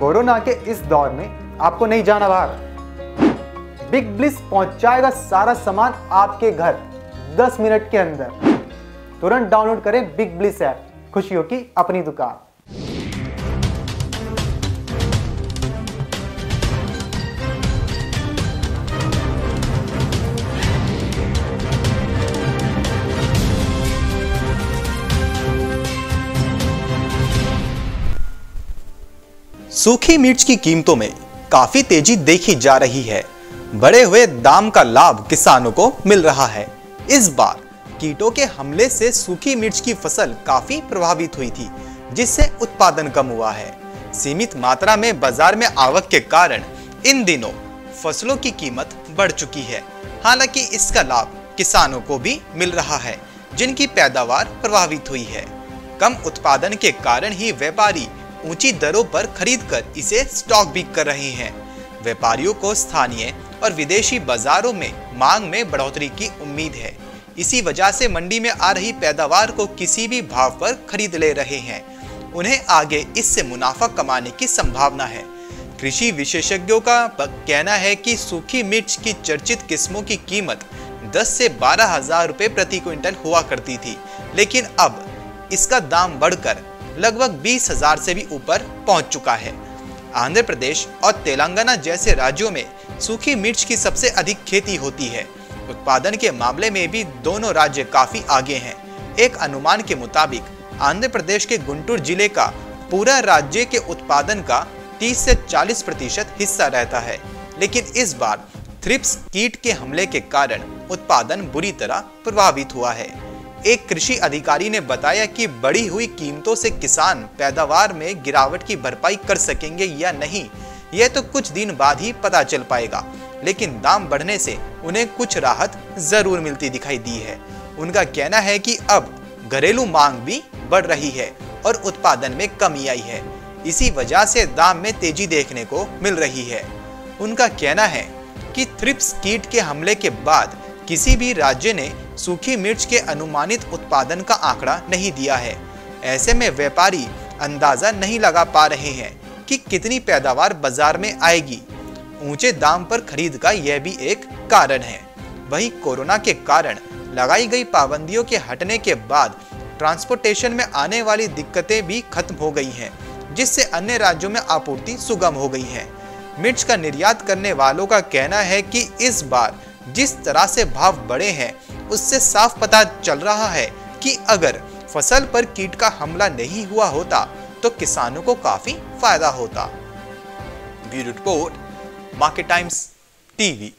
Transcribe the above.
Corona के इस दौर में आपको नहीं जाना बाहर। बिग ब्लिस पहुंचाएगा सारा सामान आपके घर 10 मिनट के अंदर। तुरंत डाउनलोड करें बिग ब्लिस ऐप। खुशियों की अपनी दुकान। सूखी मिर्च की कीमतों में काफ़ी तेज़ी देखी जा रही है। बढ़े हुए दाम का लाभ किसानों को मिल रहा है। इस बार कीटों के हमले से सूखी मिर्च की फ़सल काफ़ी प्रभावित हुई थी, जिससे उत्पादन कम हुआ है। सीमित मात्रा में बाज़ार में आवक के कारण इन दिनों फ़सलों की कीमत बढ़ चुकी है। हालाँकि इसका लाभ किसानों को भी मिल रहा है, जिनकी पैदावार प्रभावित हुई है। कम उत्पादन के कारण ही व्यापारी ऊँची दरों पर खरीदकर इसे स्टॉक भी कर रहे हैं। व्यापारियों को स्थानीय और विदेशी बाजारों में मांग में बढ़ोतरी की उम्मीद है। इसी वजह से मंडी में आ रही पैदावार को किसी भी भाव पर खरीद ले रहे हैं। उन्हें आगे इससे मुनाफा कमाने की संभावना है। कृषि विशेषज्ञों का कहना है कि सूखी मिर्च की चर्चित किस्मों की कीमत 10 से बारह हज़ार रुपए प्रति क्विंटल हुआ करती थी। लेकिन अब इसका दाम बढ़कर लगभग बीस हज़ार से भी ऊपर पहुँच चुका है। आंध्र प्रदेश और तेलंगाना जैसे राज्यों में सूखी मिर्च की सबसे अधिक खेती होती है। उत्पादन के मामले में भी दोनों राज्य काफ़ी आगे हैं। एक अनुमान के मुताबिक, आंध्र प्रदेश के गुंटूर ज़िले का पूरा राज्य के उत्पादन का 30 से 40 प्रतिशत हिस्सा रहता है। लेकिन इस बार थ्रिप्स कीट के हमले के कारण उत्पादन बुरी तरह प्रभावित हुआ है। एक कृषि अधिकारी ने बताया कि बढ़ी हुई कीमतों से किसान पैदावार में गिरावट की भरपाई कर सकेंगे या नहीं, यह तो कुछ दिन बाद ही पता चल पाएगा। लेकिन दाम बढ़ने से उन्हें कुछ राहत ज़रूर मिलती दिखाई दी है। उनका कहना है कि अब घरेलू मांग भी बढ़ रही है और उत्पादन में कमी आई है। इसी वजह से दाम में तेज़ी देखने को मिल रही है। उनका कहना है कि थ्रिप्स कीट के हमले के बाद किसी भी राज्य ने सूखी मिर्च के अनुमानित उत्पादन का आंकड़ा नहीं दिया है। ऐसे में व्यापारी अंदाज़ा नहीं लगा पा रहे हैं कि कितनी पैदावार बाज़ार में आएगी। ऊँचे दाम पर खरीद का यह भी एक कारण है। वहीं कोरोना के कारण लगाई गई पाबंदियों के हटने के बाद ट्रांसपोर्टेशन में आने वाली दिक्कतें भी खत्म हो गई हैं, जिससे अन्य राज्यों में आपूर्ति सुगम हो गई है। मिर्च का निर्यात करने वालों का कहना है कि इस बार जिस तरह से भाव बढ़े हैं उससे साफ़ पता चल रहा है कि अगर फ़सल पर कीट का हमला नहीं हुआ होता तो किसानों को काफ़ी फ़ायदा होता। Bureau report Market Times TV.